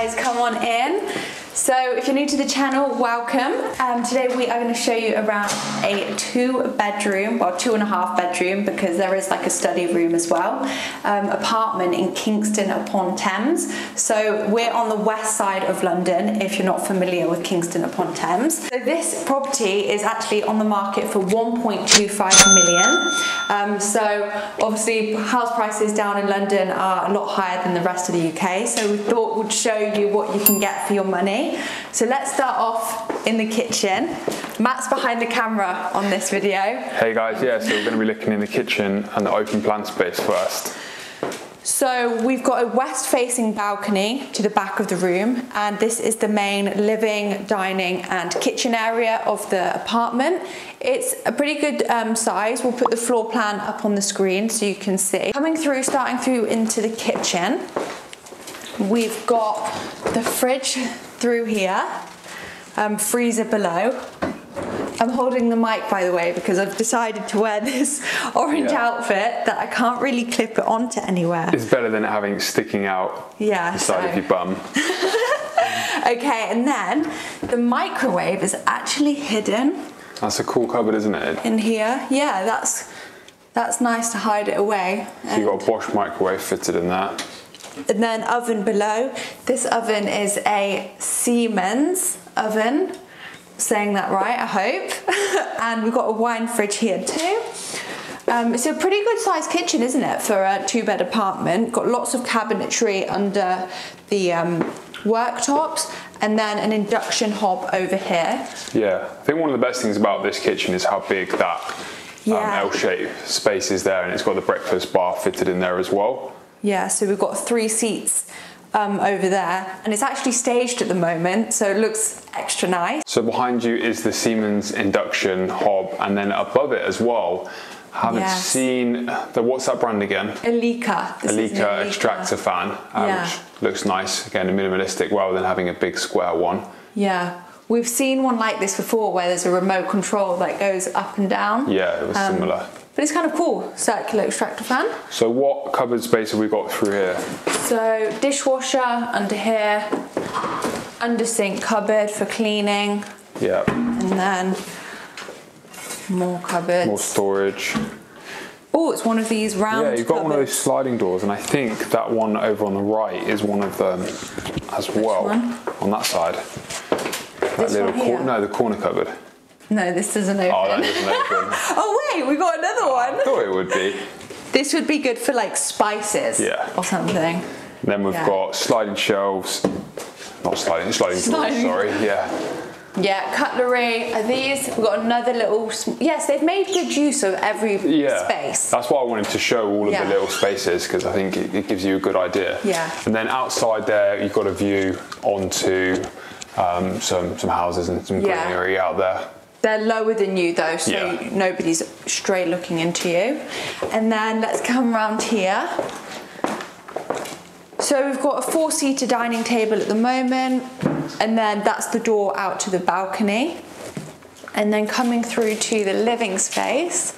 Guys, come on in. So if you're new to the channel, welcome. Um, today we are going to show you around a two bedroom, well two and a half bedroom because there is like a study room as well, um, apartment in Kingston upon Thames. So we're on the west side of London if you're not familiar with Kingston upon Thames. So this property is actually on the market for 1.25 million. Um, so obviously house prices down in London are a lot higher than the rest of the UK. So we thought we'd show you what you can get for your money. So let's start off in the kitchen. Matt's behind the camera on this video. Hey guys, yeah, so we're going to be looking in the kitchen and the open plan space first. So we've got a west facing balcony to the back of the room and this is the main living, dining and kitchen area of the apartment. It's a pretty good um, size. We'll put the floor plan up on the screen so you can see. Coming through, starting through into the kitchen, we've got the fridge through here, um, freezer below. I'm holding the mic by the way because I've decided to wear this orange Yeah. outfit that I can't really clip it onto anywhere. It's better than having it sticking out Yeah, the side so- of your bum. Okay, and then the microwave is actually hidden That's a cool cupboard, isn't it? in here. Yeah, that's that's nice to hide it away. So you've got a Bosch microwave fitted in that. And then oven below. This oven is a Siemens oven. Saying that right, I hope. and we've got a wine fridge here too. Um, it's a pretty good sized kitchen, isn't it, for a two bed apartment? Got lots of cabinetry under the um, worktops and then an induction hob over here. Yeah, I think one of the best things about this kitchen is how big that um, L-shaped space is there, and it's got the breakfast bar fitted in there as well. Yeah, so we've got three seats um, over there, and it's actually staged at the moment, so it looks extra nice. So behind you is the Siemens induction hob, and then above it as well. Haven't Yes. seen the what's that brand again? This is Elica extractor fan, uh, Yeah. which looks nice. Again, minimalistic rather than having a big square one. Yeah, we've seen one like this before, where there's a remote control that goes up and down. Yeah, it was Um, similar. But it's kind of cool, circular extractor fan. So what cupboard space have we got through here? So dishwasher under here, under sink cupboard for cleaning, Yeah, and then more cupboards. more storage. Oh, it's one of these round. Yeah, you've got one of those sliding doors, and I think that one over on the right is one of them as well. one? On that side. That This little one here? cor- no, the corner cupboard. No, this doesn't open. Oh, that doesn't open. Oh wait, we got another I one. thought it would be. This would be good for like spices. Yeah. Or something. Then we've Yeah. got sliding shelves. Not sliding, sliding Sliding. doors. Sorry. Yeah. Yeah, cutlery. Are these? We've got another little. sm- Yes, they've made good use of every Yeah. space. That's why I wanted to show all of Yeah. the little spaces because I think it, it gives you a good idea. Yeah. And then outside there, you've got a view onto um, some some houses and some Yeah. greenery out there. They're lower than you though, so Yeah. nobody's straight looking into you. And then let's come around here. So we've got a four-seater dining table at the moment, and then that's the door out to the balcony. And then coming through to the living space.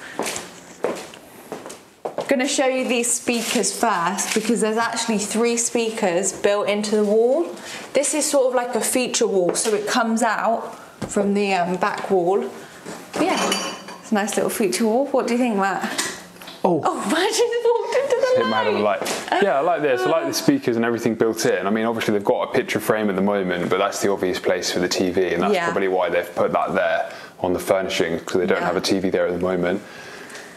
I'm gonna show you these speakers first because there's actually three speakers built into the wall. This is sort of like a feature wall, so it comes out from the um, back wall. But yeah, it's a nice little feature wall. What do you think, Matt? Oh. Oh, Matt just walked into the Hit my head on the light. light. Yeah, I like this. I like the speakers and everything built in. I mean, obviously they've got a picture frame at the moment, but that's the obvious place for the TV, and that's Yeah. probably why they've put that there on the furnishing because they don't Yeah. have a TV there at the moment.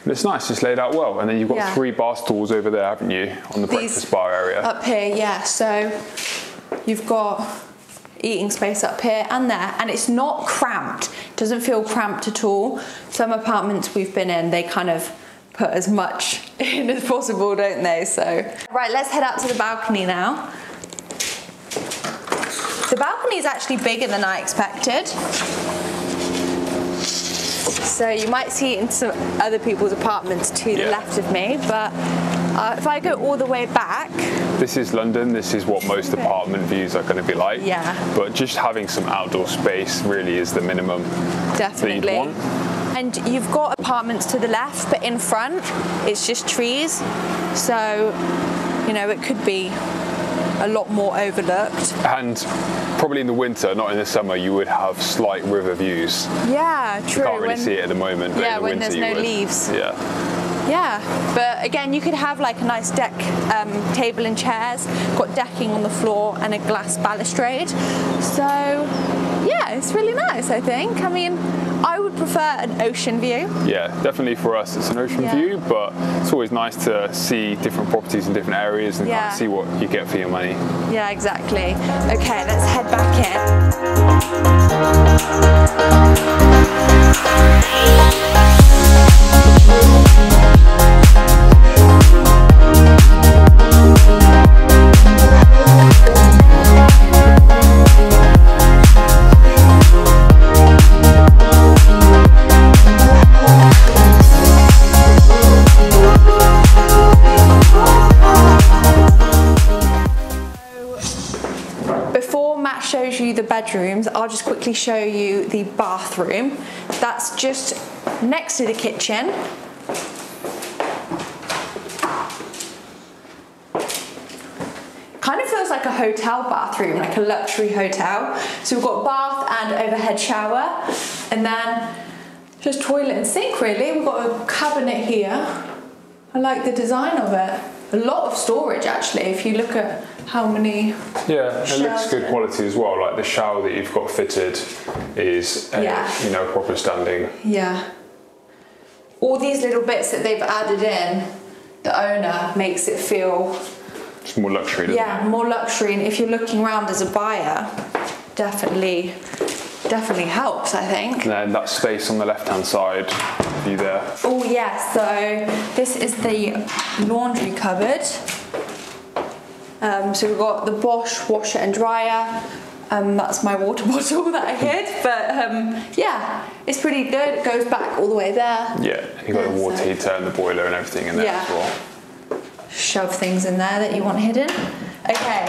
But it's nice, it's laid out well. And then you've got Yeah. three bar stools over there, haven't you, on the These- breakfast bar area? Up here, yeah. So you've got eating space up here and there, and it's not cramped. It doesn't feel cramped at all. Some apartments we've been in, they kind of put as much in as possible, don't they? So right, let's head out to the balcony now. The balcony is actually bigger than I expected. So you might see it in some other people's apartments to the left of me, but uh, if I go all the way back, This is London. This is what most apartment views are going to be like. Yeah. But just having some outdoor space really is the minimum definitely. that you'd want. And you've got apartments to the left, but in front it's just trees. So, you know, it could be a lot more overlooked. And probably in the winter, not in the summer, you would have slight river views. Yeah, true. You can't really when, see it at the moment. yeah, when winter there's no leaves. Yeah. Yeah, but again, you could have like a nice deck um, table and chairs, got decking on the floor and a glass balustrade. So yeah, it's really nice, I think. I mean, I would prefer an ocean view. Yeah, definitely for us it's an ocean yeah. view, but it's always nice to see different properties in different areas and yeah. kind of see what you get for your money. Yeah, exactly. Okay, let's head back in. Bedrooms, I'll just quickly show you the bathroom. That's just next to the kitchen. Kind of feels like a hotel bathroom, like a luxury hotel. So we've got bath and overhead shower, and then just toilet and sink really. We've got a cabinet here. I like the design of it. A lot of storage actually, if you look at how many yeah it looks good quality as well. Like the shower that you've got fitted is a, yeah. you know proper standing. Yeah. All these little bits that they've added in the owner makes it feel it's more luxury yeah it? more luxury. And if you're looking around as a buyer definitely definitely helps i think. And then that space on the left hand side view there. Oh yeah. So this is the laundry cupboard um, so we've got the Bosch washer and dryer. Um, that's my water bottle that I hid, but um, yeah, it's pretty good. It goes back all the way there. Yeah, you've got the water so. heater and the boiler and everything in there yeah. as well. Shove things in there that you want hidden. Okay,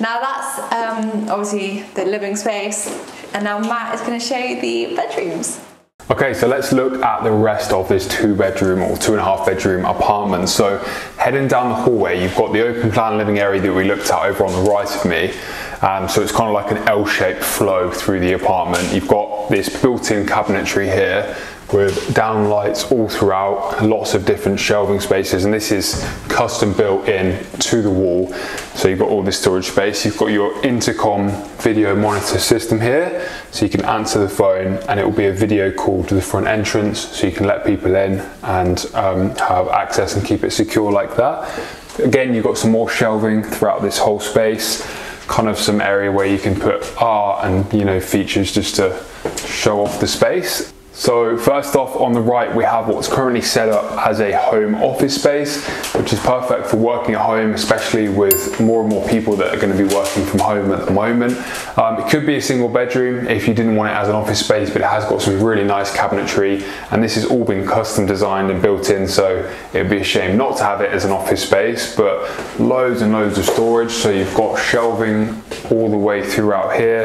now that's um, obviously the living space, and now Matt is going to show you the bedrooms. Okay, so let's look at the rest of this two bedroom or two and a half bedroom apartment. So heading down the hallway, you've got the open plan living area that we looked at over on the right of me. Um, so it's kind of like an L-shaped flow through the apartment. You've got this built-in cabinetry here with downlights all throughout, lots of different shelving spaces, and this is custom built in to the wall. So you've got all this storage space. You've got your intercom video monitor system here, so you can answer the phone and it will be a video call to the front entrance, so you can let people in and um, have access and keep it secure like that. Again, you've got some more shelving throughout this whole space kind of some area where you can put art and you know features just to show off the space so first off on the right we have what's currently set up as a home office space which is perfect for working at home especially with more and more people that are going to be working from home at the moment. Um, it could be a single bedroom if you didn't want it as an office space but it has got some really nice cabinetry and this has all been custom designed and built in so it would be a shame not to have it as an office space but loads and loads of storage so you've got shelving all the way throughout here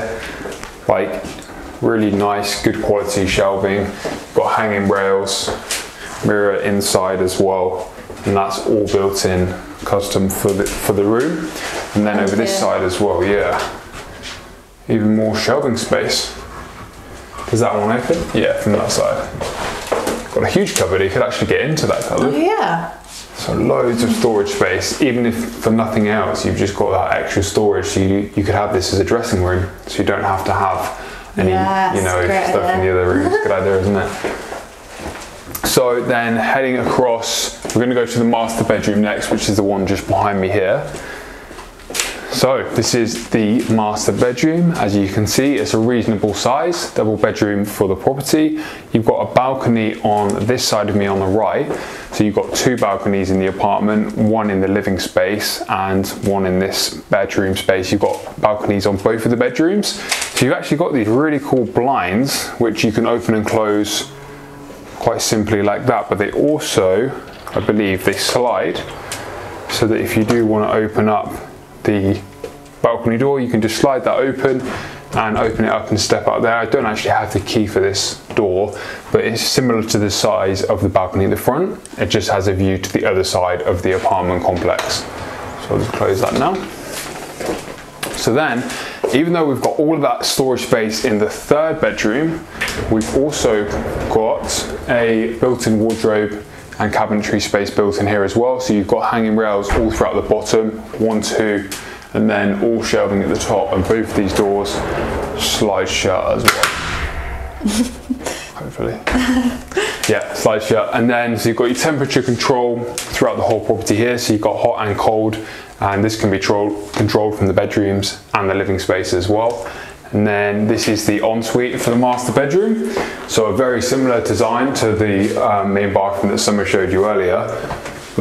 like really nice, good quality shelving. Got hanging rails, mirror inside as well, and that's all built in custom for the for the room. And then oh, over this side as well, yeah, even more shelving space. Is that one open? Yeah, from that side. Got a huge cupboard. You could actually get into that cupboard. Oh yeah. So loads of storage space. Even if for nothing else, you've just got that extra storage. So you, you could have this as a dressing room. So you don't have to have any yes, you know stuff idea. in the other rooms. Good idea, isn't it? So then heading across, we're going to go to the master bedroom next, which is the one just behind me here. So this is the master bedroom. As you can see, it's a reasonable size, double bedroom for the property. You've got a balcony on this side of me on the right. So you've got two balconies in the apartment, one in the living space and one in this bedroom space. You've got balconies on both of the bedrooms. So you've actually got these really cool blinds, which you can open and close quite simply like that. But they also, I believe, they slide so that if you do want to open up the balcony door, you can just slide that open and open it up and step out there. I don't actually have the key for this door, but it's similar to the size of the balcony in the front. It just has a view to the other side of the apartment complex. So I'll just close that now. So then, even though we've got all of that storage space in the third bedroom, we've also got a built-in wardrobe and cabinetry space built in here as well. So you've got hanging rails all throughout the bottom, one, two, and then all shelving at the top. And both these doors slide shut as well. Hopefully. yeah, slide shut. And then so you've got your temperature control throughout the whole property here. So you've got hot and cold, and this can be controlled from the bedrooms and the living space as well. And then this is the ensuite for the master bedroom. So a very similar design to the um, main bathroom that Summer showed you earlier.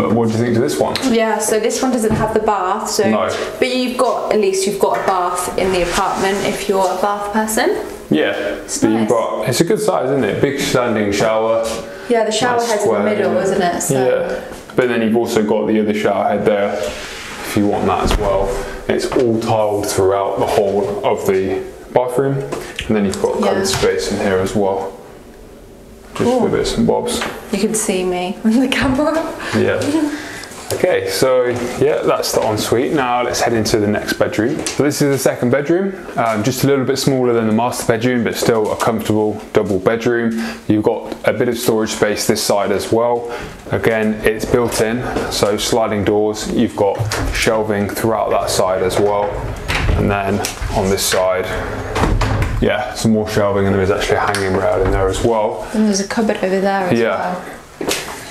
But what do you think to this one? Yeah, so this one doesn't have the bath, so No. but you've got at least you've got a bath in the apartment if you're a bath person. Yeah, but you've nice. got it's a good size, isn't it? Big standing shower. Yeah, the shower Nice head's in the middle, yeah. isn't it? So Yeah, but then you've also got the other shower head there if you want that as well. It's all tiled throughout the whole of the bathroom, and then you've got Yeah. cupboard space in here as well. Just Cool. for bits and bobs. You can see me on the camera. Yeah. Okay, so yeah, that's the ensuite. Now let's head into the next bedroom. So this is the second bedroom, um, just a little bit smaller than the master bedroom, but still a comfortable double bedroom. You've got a bit of storage space this side as well. Again, it's built in, so sliding doors. You've got shelving throughout that side as well. And then on this side, yeah, some more shelving and there is actually a hanging rail in there as well. And there's a cupboard over there as Yeah. well.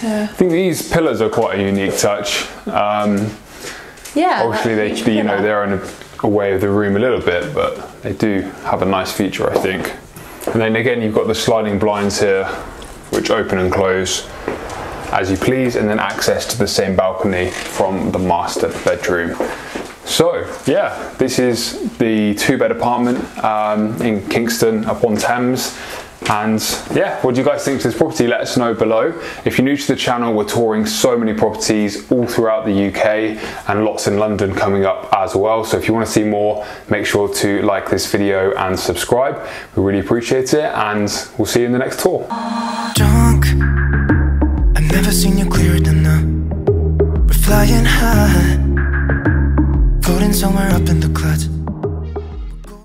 I think these pillars are quite a unique touch. Um, Yeah. Obviously, they, huge you know, they're in a, a way of the room a little bit, but they do have a nice feature, I think. And then again, you've got the sliding blinds here, which open and close as you please, and then access to the same balcony from the master bedroom. So, yeah, this is the two bed apartment um, in Kingston upon Thames. And yeah, what do you guys think of this property? Let us know below. If you're new to the channel, we're touring so many properties all throughout the UK and lots in London coming up as well. So if you want to see more, make sure to like this video and subscribe. We really appreciate it and we'll see you in the next tour. drunk. I've never seen you clearer than. We're flying high, somewhere up in the clouds.